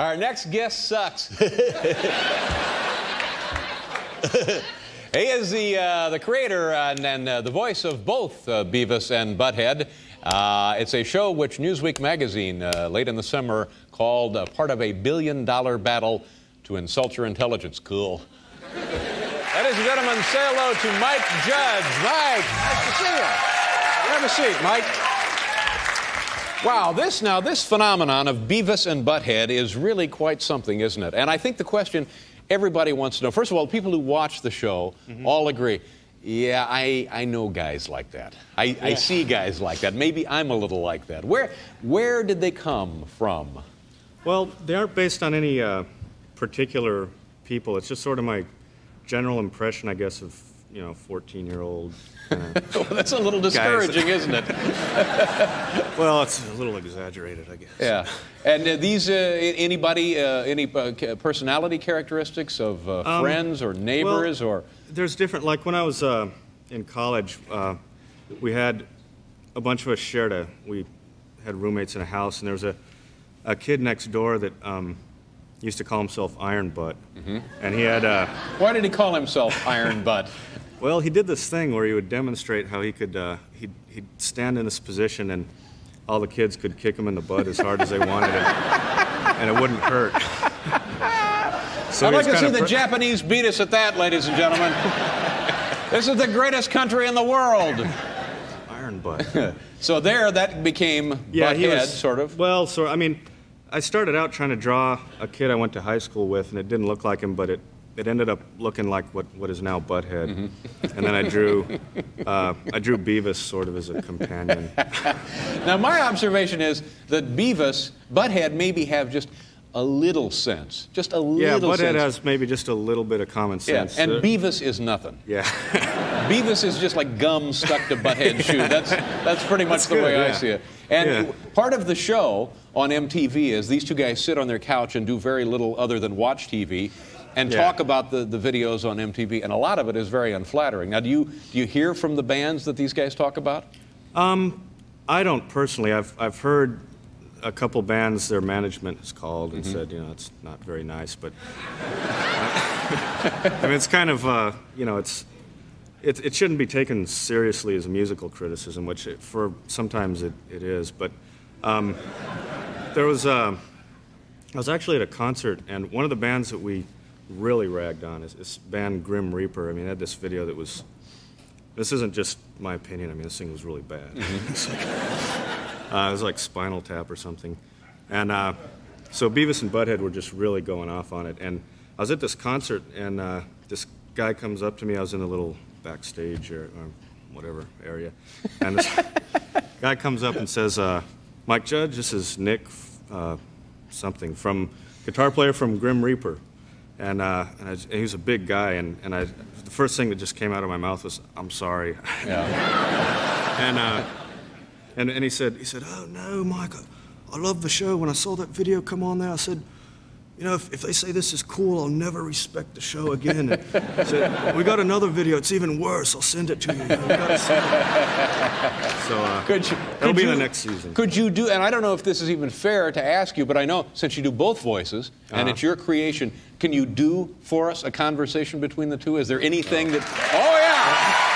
Our next guest sucks. He is the, uh, the creator and, and uh, the voice of both uh, Beavis and Butthead. Uh, it's a show which Newsweek magazine uh, late in the summer called uh, part of a billion dollar battle to insult your intelligence. Cool. Ladies and gentlemen, say hello to Mike Judge. Mike, nice to see you. Have a seat, Mike. Wow, this now, this phenomenon of Beavis and Butthead is really quite something, isn't it? And I think the question everybody wants to know first of all, people who watch the show Mm-hmm. all agree. Yeah, I, I know guys like that. I, I see guys like that. Maybe I'm a little like that. Where, where did they come from? Well, they aren't based on any uh, particular people. It's just sort of my general impression, I guess, of you know, 14-year-old. Well, that's a little discouraging, isn't it? well, it's a little exaggerated, I guess. Yeah. And uh, these, uh, anybody, uh, any uh, personality characteristics of uh, Um, friends or neighbors or. There's different. Like when I was uh, in college, uh, we had a bunch of us shared a. We had roommates in a house, and there was a, a kid next door that um, used to call himself Iron Butt, and he had. Uh, Why did he call himself Iron Butt? Well, he did this thing where he would demonstrate how he could, uh, he'd, he'd stand in this position and all the kids could kick him in the butt as hard as they wanted and, and it wouldn't hurt. So I'd like to see the Japanese beat us at that, ladies and gentlemen. this is the greatest country in the world. Iron butt. So there, that became Yeah, he Butthead, was sort of. Well, so I mean, I started out trying to draw a kid I went to high school with, and it didn't look like him, but it, it ended up looking like what, what is now Butthead. Mm-hmm. And then I drew, uh, I drew Beavis sort of as a companion. Now, my observation is that Beavis, Butthead, maybe have just a little sense, just a Yeah, little Butthead sense. has maybe just a little bit of common sense. yeah, and Uh, Beavis is nothing. yeah. Beavis is just like gum stuck to Butthead's shoe. That's that's pretty much That's the good, way I see it. And Yeah. part of the show on MTV is these two guys sit on their couch and do very little other than watch TV and Yeah. talk about the, the videos on MTV, and a lot of it is very unflattering. Now, do you do you hear from the bands that these guys talk about? I don't personally. I've, I've heard a couple bands their management has called and said, you know, it's not very nice, but I mean, it's kind of, uh, you know, it's, it, it shouldn't be taken seriously as a musical criticism, which it, for sometimes it, it is. But um, there was, uh, I was actually at a concert, and one of the bands that we really ragged on is this band Grim Reaper. I mean, they had this video that was. This isn't just my opinion. I mean, this thing was really bad. It's like- uh, it was like Spinal Tap or something. And uh, so Beavis and Butthead were just really going off on it. And I was at this concert, and uh, this guy comes up to me. I was in a little backstage or, or whatever area. And this guy comes up and says, uh, Mike Judge, this is Nick uh, something from guitar player from Grim Reaper. And, uh, and, I, and he was a big guy, and, and I, the first thing that just came out of my mouth was, I'm sorry. Yeah. And, uh, and, and he said, he said, oh no, Mike, I, I love the show. When I saw that video come on there, I said, you know, if, if they say this is cool, I'll never respect the show again. I we got another video. It's even worse. I'll send it to you. You gotta it." So uh, Could you, that'll could be you- the next season. Could you do, and I don't know if this is even fair to ask you, but I know since you do both voices and Uh-huh. it's your creation, can you do for us a conversation between the two? Is there anything that. Oh, yeah!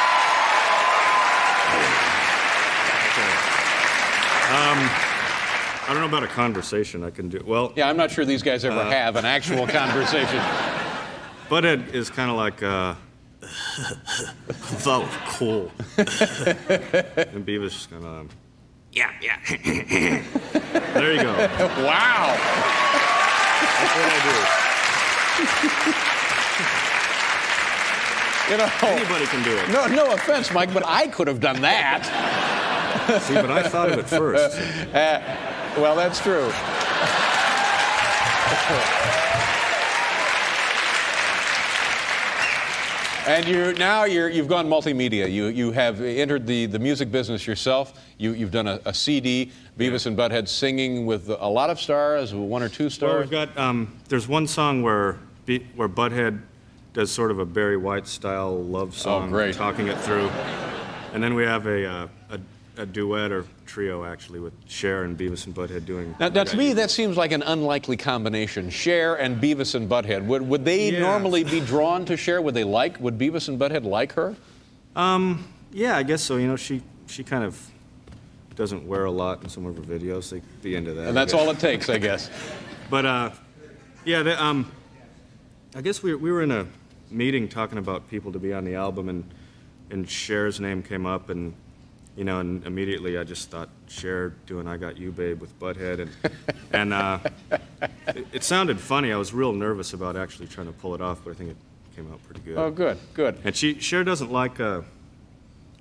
I don't know about a conversation I can do. Well, Yeah, I'm not sure these guys Uh. ever have an actual conversation. Butthead is kind of like, uh, that was cool. and Beavis is kind of, um, yeah, yeah. there you go. wow! That's what I do. You know. Anybody can do it. no, no offense, Mike, but I could have done that. See, but I thought of it first. Well, that's true. And you now you're, you've gone multimedia. You you have entered the, the music business yourself. You you've done a, a CD, Beavis and Butthead singing with a lot of stars, one or two stars. Well, we've got, um, there's one song where, Be- where Butthead does sort of a Barry White style love song, great. talking it through. And then we have a, uh, a a duet or trio actually with Cher and Beavis and Butthead doing. Now, now to me, that seems like an unlikely combination. Cher and Beavis and Butthead. Would, would they Yeah. normally be drawn to Cher? Would they like? Would Beavis and Butthead like her? Um, yeah, I guess so. You know, she she kind of doesn't wear a lot in some of her videos. They'd be into that. And that's all it takes, I guess. But uh, yeah, they, um, I guess we we were in a meeting talking about people to be on the album, and and Cher's name came up, and you know, and immediately I just thought Cher doing "I Got You, Babe" with Butthead, and and uh, it, it sounded funny. I was real nervous about actually trying to pull it off, but I think it came out pretty good. Oh, good, good. And she Cher doesn't like uh,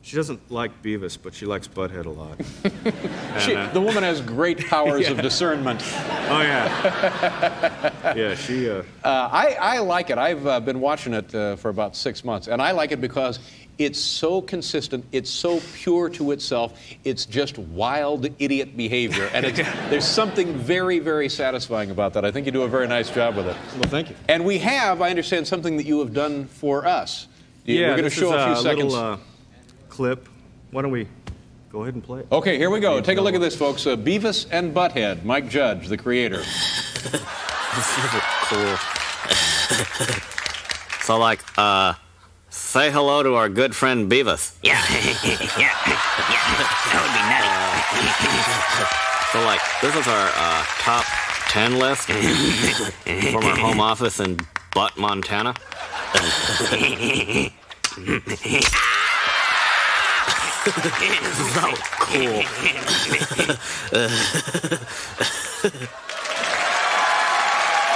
she doesn't like Beavis, but she likes Butthead a lot. She, uh, the woman has great powers of discernment. oh yeah, yeah. She uh, Uh, I, I like it. I've uh, been watching it uh, for about six months, and I like it because it's so consistent. It's so pure to itself. It's just wild idiot behavior, and it's, there's something very, very satisfying about that. I think you do a very nice job with it. well, thank you. And we have, I understand, something that you have done for us. You- Yeah, We're going to this show is a few seconds. little uh, clip. Why don't we go ahead and play it? Okay, here we go. Take a look at this, folks. Uh, Beavis and Butthead. Mike Judge, the creator. cool. so, like, uh, say hello to our good friend Beavis. Yeah, yeah, yeah. That would be nutty. So, like, this is our uh, top 10 list from our home office in Butt, Montana. so cool.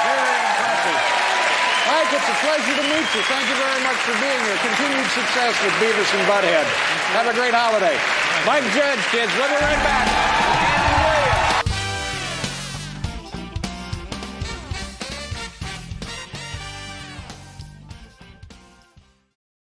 Very impressive. Mike, it's a you. Thank you very much for being here. Continued success with Beavis and Butthead. Have a great holiday. Mike Judge, kids. We'll be right back.